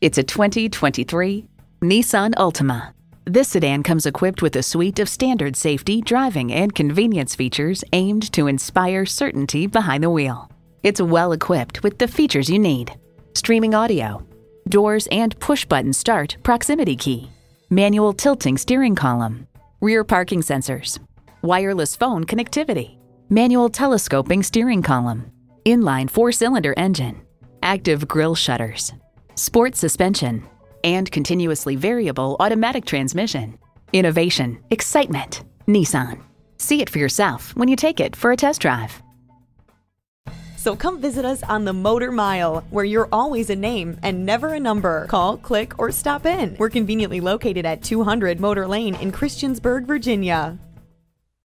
It's a 2023 Nissan Altima. This sedan comes equipped with a suite of standard safety, driving, and convenience features aimed to inspire certainty behind the wheel. It's well equipped with the features you need streaming audio, doors and push button start proximity key, manual tilting steering column, rear parking sensors, wireless phone connectivity, manual telescoping steering column, inline four cylinder engine, active grille shutters, sports suspension, and continuously variable automatic transmission. Innovation, excitement, Nissan. See it for yourself when you take it for a test drive. So come visit us on the Motor Mile, where you're always a name and never a number. Call, click, or stop in. We're conveniently located at 200 Motor Lane in Christiansburg, Virginia.